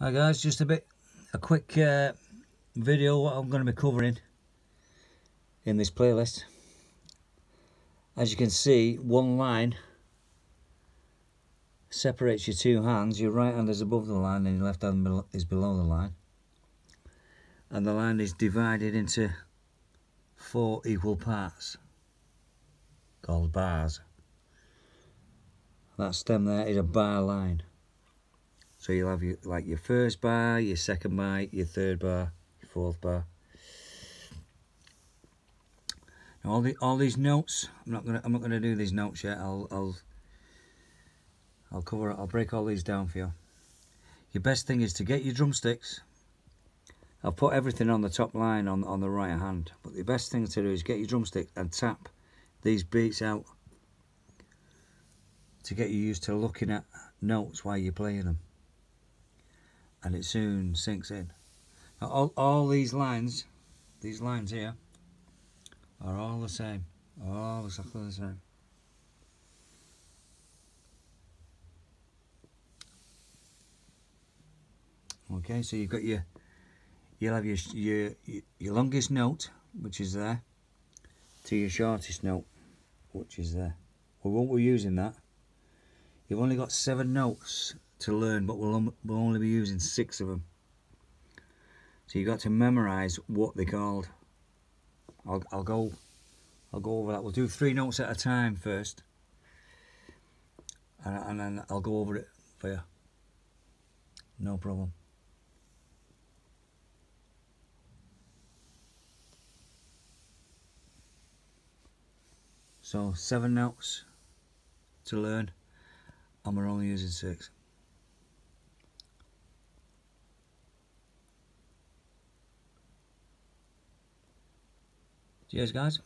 Hi guys, just a bit, a quick uh, video what I'm going to be covering in this playlist. As you can see, one line separates your two hands. Your right hand is above the line and your left hand is below the line. And the line is divided into four equal parts called bars. That stem there is a bar line. So you'll have your, like your first bar, your second bar, your third bar, your fourth bar. Now all the all these notes, I'm not gonna I'm not gonna do these notes yet. I'll I'll I'll cover I'll break all these down for you. Your best thing is to get your drumsticks. I'll put everything on the top line on on the right hand. But the best thing to do is get your drumstick and tap these beats out to get you used to looking at notes while you're playing them and it soon sinks in. Now, all, all these lines, these lines here, are all the same, all exactly the same. Okay, so you've got your, you'll have your, your, your longest note, which is there, to your shortest note, which is there. We won't be using that. You've only got seven notes to learn, but we'll, um, we'll only be using six of them. So you've got to memorize what they're called. I'll, I'll go I'll go over that. We'll do three notes at a time first. And, and then I'll go over it for you. No problem. So seven notes to learn and we're only using six. Cheers, guys.